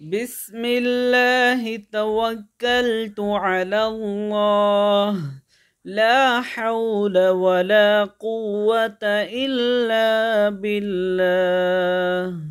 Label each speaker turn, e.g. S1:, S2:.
S1: بسم الله توكلت على الله. لا حول ولا قوة إلا بالله.